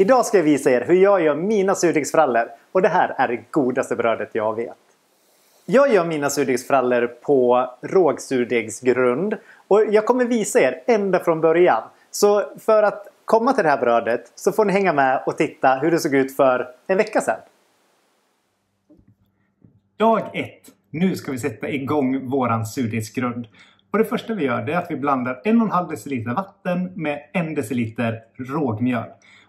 Idag ska jag visa er hur jag gör mina surdegsfrallor och det här är det godaste brödet jag vet. Jag gör mina surdegsfrallor på rågsurdegsgrund och jag kommer visa er ända från början. Så för att komma till det här brödet så får ni hänga med och titta hur det såg ut för en vecka sedan. Dag 1. Nu ska vi sätta igång våran surdegsgrund. Och det första vi gör är att vi blandar 1,5 deciliter vatten med 1 deciliter rågmjöl.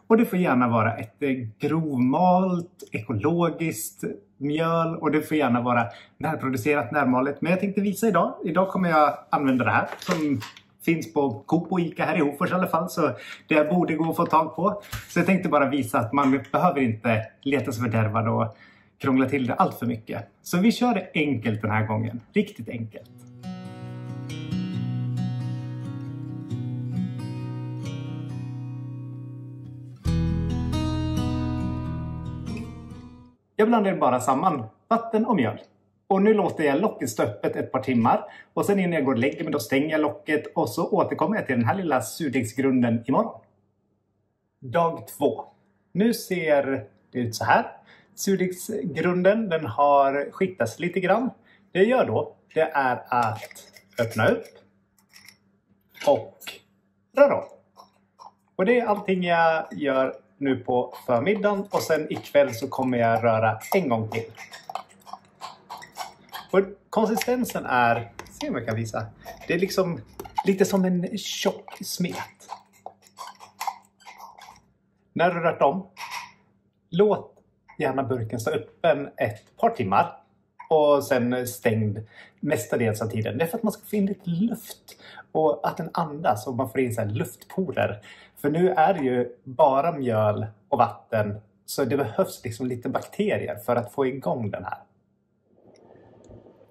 Och det får gärna vara ett eh, grovmalt, ekologiskt mjöl och det får gärna vara närproducerat, närmalet. Men jag tänkte visa idag. Idag kommer jag använda det här som finns på Coop och Ica här i Hofors i alla fall. Så det borde gå att få tag på. Så jag tänkte bara visa att man behöver inte leta sig fördärvad och krångla till det allt för mycket. Så vi kör det enkelt den här gången. Riktigt enkelt. Jag blandar bara samman vatten och mjöl. Och nu låter jag locket stå öppet ett par timmar. Och sen innan jag går och lägger mig då stänger jag locket och så återkommer jag till den här lilla surdegsgrunden imorgon. Dag två. Nu ser det ut så här. Surdegsgrunden den har skiktats lite grann. Det jag gör då det är att öppna upp och röra om. Och det är allting jag gör nu på förmiddagen och sen ikväll så kommer jag röra en gång till. För konsistensen är, se om jag kan visa, det är liksom lite som en tjock smet. När du rört om, låt gärna burken stå öppen ett par timmar och sen stängd mestadels av tiden. Det är för att man ska få in lite luft och att den andas och man får in så luftporer. För nu är det ju bara mjöl och vatten så det behövs liksom lite bakterier för att få igång den här.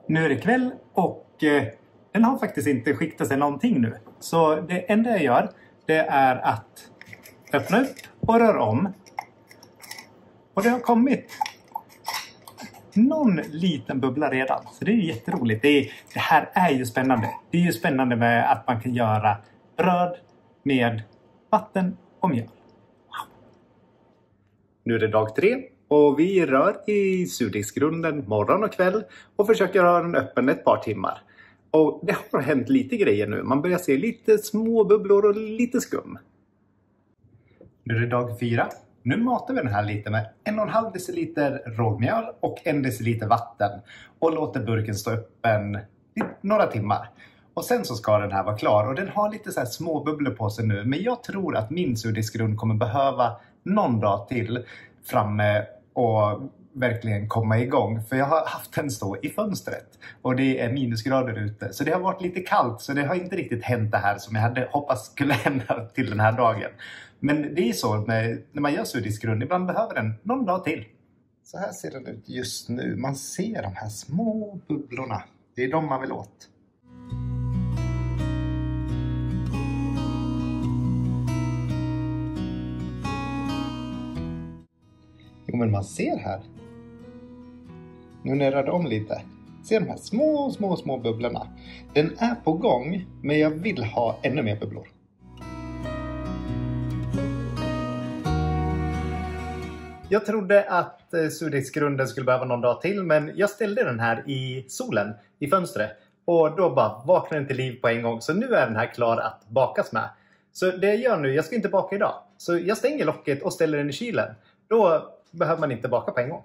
Nu är det kväll och eh, den har faktiskt inte skiktat sig någonting nu. Så det enda jag gör det är att öppna upp och röra om. Och det har kommit någon liten bubbla redan. Så det är jätteroligt. Det, är, det här är ju spännande. Det är ju spännande med att man kan göra bröd med vatten och mjöl. Wow. Nu är det dag tre och vi rör i surdegsgrunden morgon och kväll och försöker ha den öppen ett par timmar. Och det har hänt lite grejer nu. Man börjar se lite små bubblor och lite skum. Nu är det dag fyra. Nu matar vi den här lite med 1,5 deciliter rågmjöl och 1 deciliter vatten och låter burken stå öppen i några timmar. Och sen så ska den här vara klar och den har lite så här små bubblor på sig nu men jag tror att min surdegsgrund kommer behöva någon dag till framme och verkligen komma igång. För jag har haft den stå i fönstret och det är minusgrader ute. Så det har varit lite kallt så det har inte riktigt hänt det här som jag hade hoppats skulle hända till den här dagen. Men det är så med, när man gör surdiskgrund, ibland behöver den någon dag till. Så här ser den ut just nu. Man ser de här små bubblorna. Det är de man vill åt. Jo, men man ser här. Nu när jag rörde om lite. Se de här små, små, små bubblorna. Den är på gång, men jag vill ha ännu mer bubblor. Jag trodde att eh, surdegsgrunden skulle behöva någon dag till men jag ställde den här i solen i fönstret och då bara vaknade den till liv på en gång. Så nu är den här klar att bakas med. Så det jag gör nu, jag ska inte baka idag. Så jag stänger locket och ställer den i kylen. Då behöver man inte baka på en gång.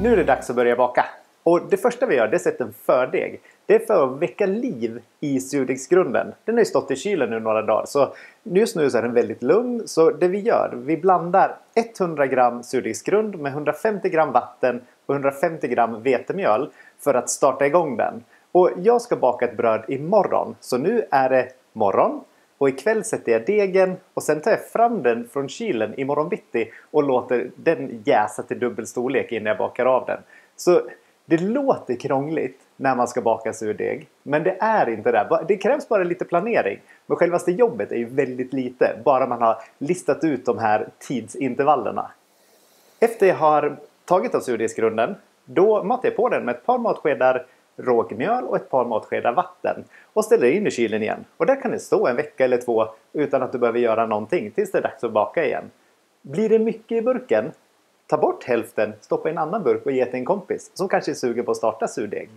Nu är det dags att börja baka. Och det första vi gör det är att sätta en fördeg. Det är för att väcka liv i surdegsgrunden. Den har ju stått i kylen nu några dagar så just nu så är den väldigt lugn. Så det vi gör, vi blandar 100 gram surdegsgrund med 150 gram vatten och 150 gram vetemjöl för att starta igång den. Och jag ska baka ett bröd imorgon så nu är det morgon. Och ikväll sätter jag degen och sen tar jag fram den från kylen imorgon bitti och låter den jäsa till dubbel storlek innan jag bakar av den. Så det låter krångligt när man ska baka surdeg. Men det är inte det. Det krävs bara lite planering. Men självaste jobbet är ju väldigt lite. Bara man har listat ut de här tidsintervallerna. Efter jag har tagit av surdegsgrunden då matar jag på den med ett par matskedar rågmjöl och ett par matskedar vatten och ställer in i kylen igen. Och där kan det stå en vecka eller två utan att du behöver göra någonting tills det är dags att baka igen. Blir det mycket i burken? Ta bort hälften, stoppa i en annan burk och ge till en kompis som kanske är sugen på att starta surdeg.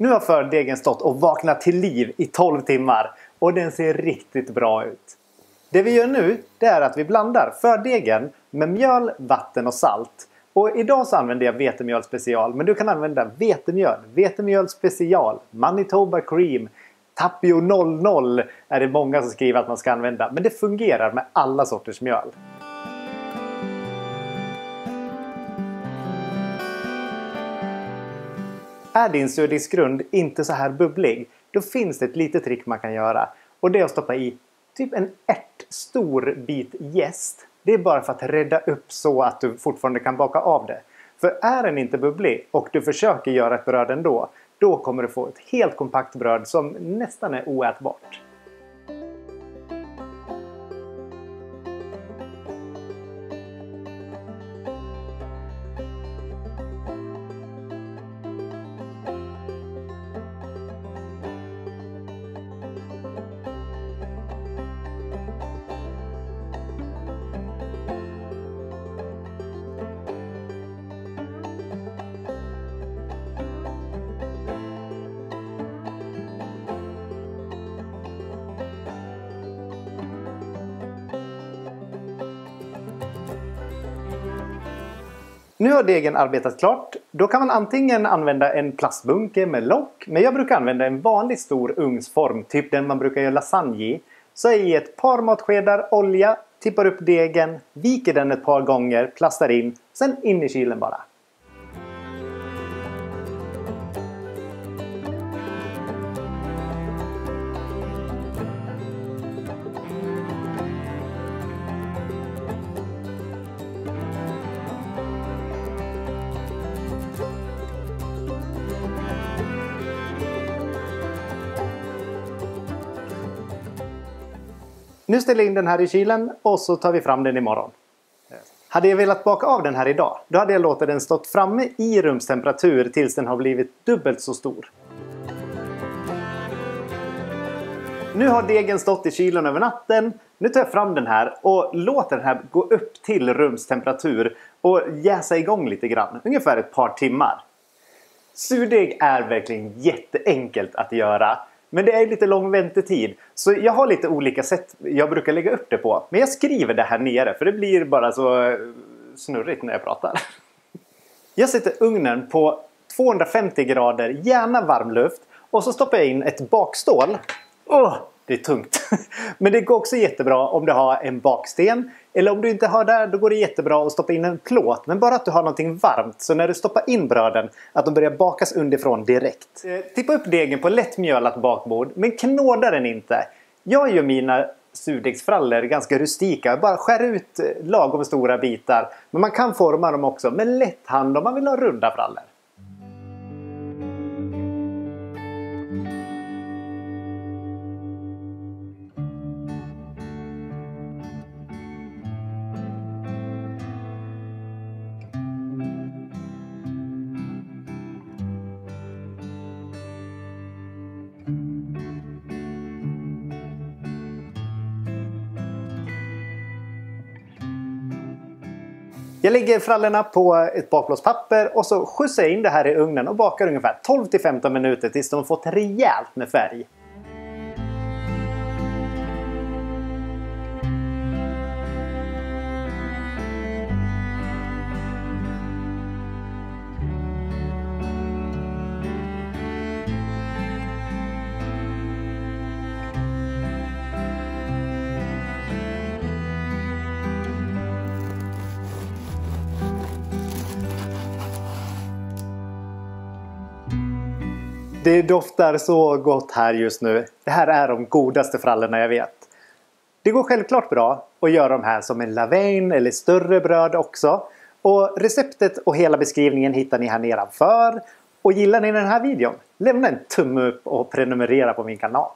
Nu har fördegen stått och vaknat till liv i 12 timmar och den ser riktigt bra ut. Det vi gör nu det är att vi blandar fördegen med mjöl, vatten och salt. Och idag så använder jag vetemjöl special men du kan använda vetemjöl, vetemjöl special, Manitoba cream, Tapio 00 är det många som skriver att man ska använda. Men det fungerar med alla sorters mjöl. Är din surdegsgrund inte så här bubblig, då finns det ett litet trick man kan göra. Och det är att stoppa i typ en ärtstor bit jäst. Det är bara för att rädda upp så att du fortfarande kan baka av det. För är den inte bubblig och du försöker göra ett bröd ändå, då kommer du få ett helt kompakt bröd som nästan är oätbart. Nu har degen arbetat klart. Då kan man antingen använda en plastbunke med lock. Men jag brukar använda en vanlig stor ugnsform, typ den man brukar göra lasagne i. Så jag i ett par matskedar olja, tippar upp degen, viker den ett par gånger, plastar in, sen in i kylen bara. Nu ställer jag in den här i kylen och så tar vi fram den imorgon. Hade jag velat baka av den här idag, då hade jag låtit den stått framme i rumstemperatur tills den har blivit dubbelt så stor. Nu har degen stått i kylen över natten. Nu tar jag fram den här och låter den här gå upp till rumstemperatur och jäsa igång lite grann. Ungefär ett par timmar. Surdeg är verkligen jätteenkelt att göra. Men det är lite lång väntetid. Så jag har lite olika sätt jag brukar lägga upp det på. Men jag skriver det här nere för det blir bara så eh, snurrigt när jag pratar. Jag sätter ugnen på 250 grader, gärna varmluft. Och så stoppar jag in ett bakstål. Oh, det är tungt. Men det går också jättebra om du har en baksten. Eller om du inte har det, då går det jättebra att stoppa in en plåt. Men bara att du har någonting varmt. Så när du stoppar in bröden, att de börjar bakas underifrån direkt. Eh, tippa upp degen på lätt mjölat bakbord. Men knåda den inte. Jag gör mina surdegsfrallor ganska rustika. Bara skär ut eh, lagom stora bitar. Men man kan forma dem också med lätt hand om man vill ha runda frallor. Jag lägger frallorna på ett bakplåtspapper och så skjutsar jag in det här i ugnen och bakar ungefär 12-15 minuter tills de fått rejält med färg. Det doftar så gott här just nu. Det här är de godaste frallorna jag vet. Det går självklart bra att göra de här som en lavain eller större bröd också. Och receptet och hela beskrivningen hittar ni här nedanför. Och gillar ni den här videon? Lämna en tumme upp och prenumerera på min kanal.